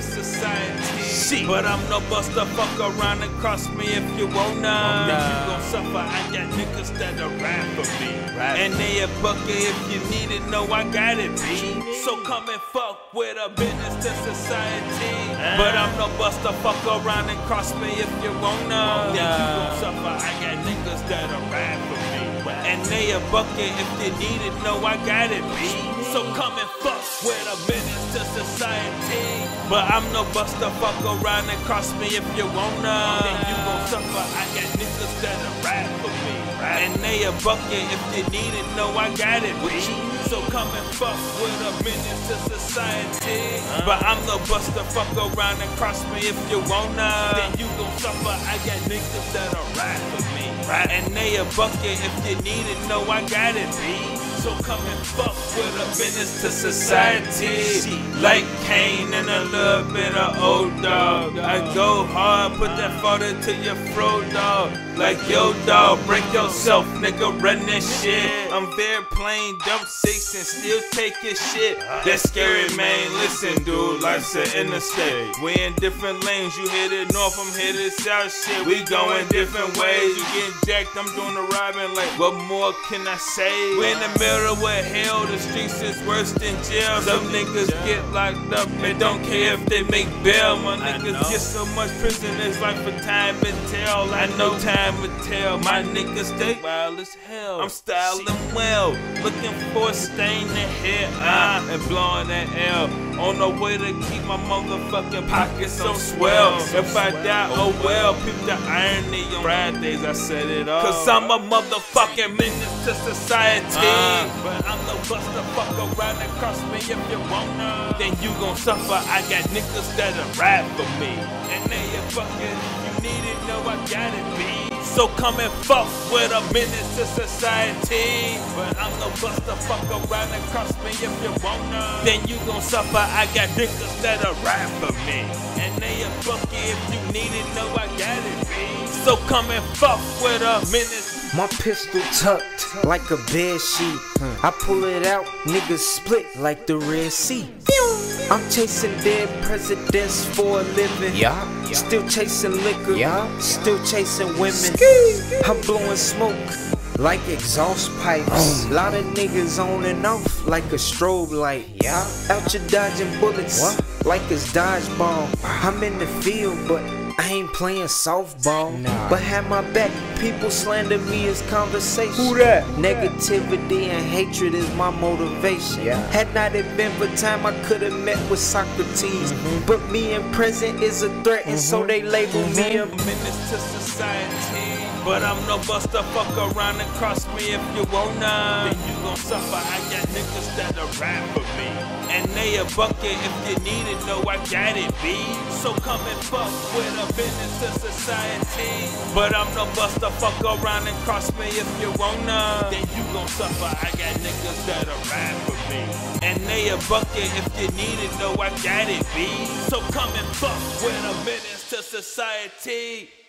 society. Shit. But I'm no buster, fuck around and cross me if you wanna. Oh, you Nah. gon' suffer, I got niggas that'll rap for me. And they a bucket if you need it, know I got it, B. So come and fuck with a business to society. Ah. But I'm no buster, fuck around and cross me if you wanna. Oh, you Nah. gon' suffer, I got niggas that'll rap for me. And they a bucket if you need it, know I got it, B. So come and fuck with a business to society. But I'm no buster, fuck around and cross me if you wanna. Then you gon' suffer, I got niggas that'll rap for me. And they a bucket if you need it, no, I got it, B. So come and fuck with a menace to society. But I'm no buster, fuck around and cross me if you wanna. Then you gon' suffer, I got niggas that'll rap for me. And they a bucket if you need it, know I got it, B. So come and fuck with a menace to society. Like Caine and a little bit of O-Dog. I go hard, put that photo to your fro dog. Like yo dog, break yourself, nigga, run this shit. I'm very plain, dump six and still take your shit. That's scary, man. Listen, dude, life's an interstate. We in different lanes, you hit it north, I'm headed south. Shit, we going different ways. You getting jacked, I'm doing the robbing. Like, what more can I say? We in the middle of hell, the streets is worse than jail. Some niggas get locked up and don't care if they make bail. My niggas get so much prison, it's like for time and tell. I know time will tell. My niggas stay wild as hell. I'm styling well, looking for a stain in hair, ah, and blowing that L. On the way to keep my motherfucking pockets so swell. If I die, oh well, peep the irony on Fridays, I set it off. Cause I'm a motherfucking menace to society. but I'm the buster, fuck around and cross me if you wanna. Then you gon' suffer, I got niggas that'll rap for me. And they a fucking, you need it, know I got it. So come and fuck with a menace to society. But I'm no buster, fuck around and cross me if you wanna. Then you gon' suffer, I got niggas that'll rap for me. And they a bucket if you need it, know I got it, B. So come and fuck with a menace. My pistol tucked like a bed sheet. I pull it out, niggas split like the Red Sea. I'm chasing dead presidents for a living. Yeah. Still chasing liquor. Yeah. Still chasing women. I'm blowing smoke like exhaust pipes. Mm. Lot of niggas on and off like a strobe light. Yeah. Out your dodging bullets What? like it's dodgeball. I'm in the field, but I ain't playing softball. Nah. But have my back, people slander me as conversation. Who that? Negativity and hatred is my motivation. Yeah. Had not it been for time, I could have met with Socrates. Mm-hmm. But me in prison is a threat, and so they label me a menace to society. But I'm no buster, fuck around and cross me if you wanna. Then you gon' suffer, I got niggas that'll rap for me. And they a bucket if you need it, know I got it, B. So come and fuck with a business to society. But I'm no buster, fuck around and cross me if you wanna. Then you gon' suffer, I got niggas that'll rap for me. And they a bucket if you need it, know I got it, B. So come and fuck with a menace to society.